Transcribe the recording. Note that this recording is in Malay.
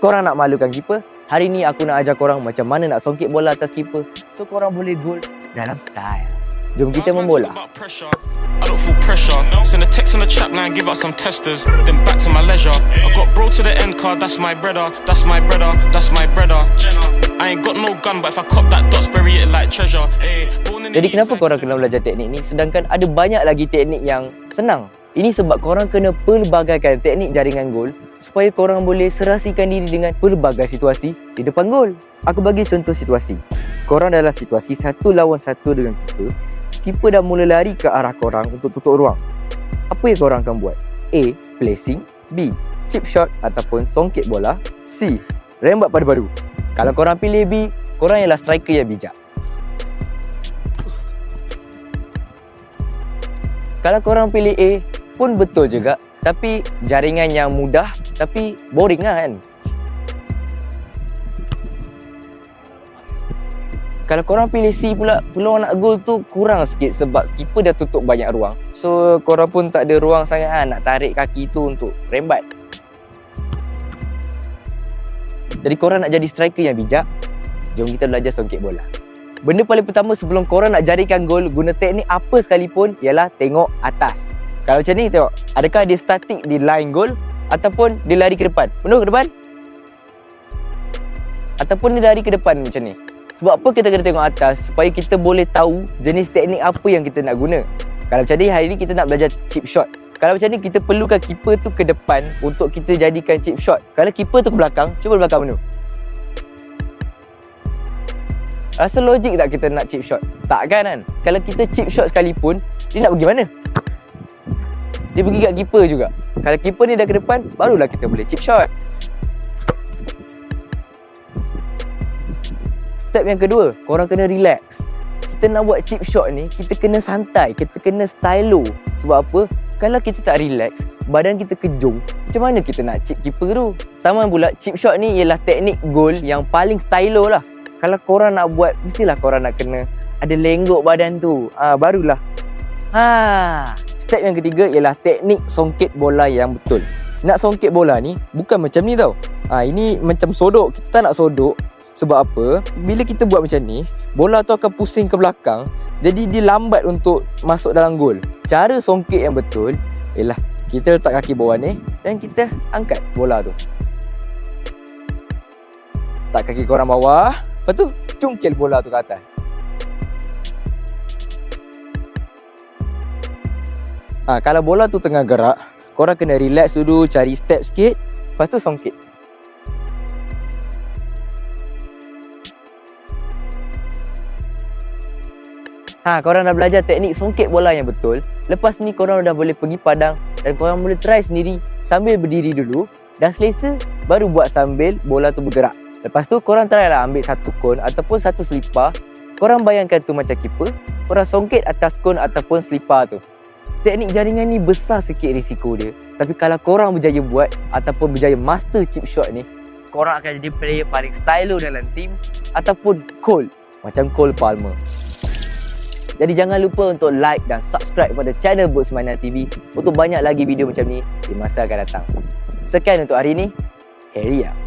Korang nak malukan keeper? Hari ni aku nak ajar korang macam mana nak songkit bola atas keeper so korang boleh gol dalam style. Jom kita membola. I don't feel pressure. Send a text on the chat line, give out some testers. Then back to my leisure. I got bro to the end card, that's my brother. That's my brother. That's my brother. I ain't got no gun, but if I cop that dots, bury it like treasure. Jadi kenapa korang kena belajar teknik ni sedangkan ada banyak lagi teknik yang senang? Ini sebab korang kena pelbagaikan teknik jaringan gol supaya korang boleh serasikan diri dengan pelbagai situasi di depan gol. Aku bagi contoh situasi. Korang dalam situasi satu lawan satu dengan keeper, keeper dah mula lari ke arah korang untuk tutup ruang. Apa yang korang akan buat? A. Placing B. Chip shot ataupun songkit bola C. Rembat pada baru Kalau korang pilih B, korang ialah striker yang bijak Kalau korang pilih A pun betul juga. Tapi jaringan yang mudah Tapi boring lah kan? Kalau korang pilih C pula Peluang nak gol tu kurang sikit Sebab keeper dah tutup banyak ruang. So korang pun tak ada ruang sangat kan Nak tarik kaki tu untuk rembat. Jadi korang nak jadi striker yang bijak Jom kita belajar songkit bola. Benda paling pertama sebelum korang nak jadikan gol Guna teknik apa sekalipun Ialah tengok atas Kalau macam ni tengok. Adakah dia statik di line gol Ataupun dia lari ke depan? Penuh ke depan? Ataupun dia lari ke depan macam ni? Sebab apa kita kena tengok atas Supaya kita boleh tahu Jenis teknik apa yang kita nak guna? Kalau macam ni hari ni kita nak belajar chip shot. Kalau macam ni kita perlukan keeper tu ke depan Untuk kita jadikan chip shot. Kalau keeper tu ke belakang Cuba belakang penuh Rasa logik tak kita nak chip shot? Takkan kan? Kalau kita chip shot sekalipun, dia nak pergi mana? Dia pergi kat keeper juga. Kalau keeper ni dah ke depan, barulah kita boleh chip shot. Step yang kedua, korang kena relax. Kita nak buat chip shot ni, kita kena santai, kita kena stylo. Sebab apa? Kalau kita tak relax, badan kita kejung, macam mana kita nak chip keeper tu? Taman pula, chip shot ni ialah teknik gol yang paling stylo lah. Kalau korang nak buat, mestilah korang nak kena ada lenggok badan tu. Ah barulah. Ha. Step yang ketiga ialah teknik songkit bola yang betul. Nak songkit bola ni bukan macam ni tau. Ha, ini macam sodok. Kita tak nak sodok. Sebab apa? Bila kita buat macam ni, bola tu akan pusing ke belakang. Jadi dia lambat untuk masuk dalam gol. Cara songkit yang betul ialah kita letak kaki bawah ni dan kita angkat bola tu. Tak kaki korang bawah, lepas tu cungkil bola tu ke atas. Ha, kalau bola tu tengah gerak, korang kena relax dulu, cari step sikit, lepas tu songkit. Ha, korang dah belajar teknik songkit bola yang betul. Lepas ni korang dah boleh pergi padang dan korang boleh try sendiri sambil berdiri dulu. Dah selesa, baru buat sambil bola tu bergerak. Lepas tu korang try lah ambil satu kon ataupun satu selipar. Korang bayangkan tu macam keeper. Korang songkit atas kon ataupun selipar tu. Teknik jaringan ni besar sikit risiko dia. Tapi kalau korang berjaya buat ataupun berjaya master chip shot ni, korang akan jadi player paling stylo dalam team ataupun Cole. Macam Cole Palmer. Jadi jangan lupa untuk like dan subscribe pada channel Boots Mainan TV untuk banyak lagi video macam ni di masa akan datang. Sekian untuk hari ini. Harry out.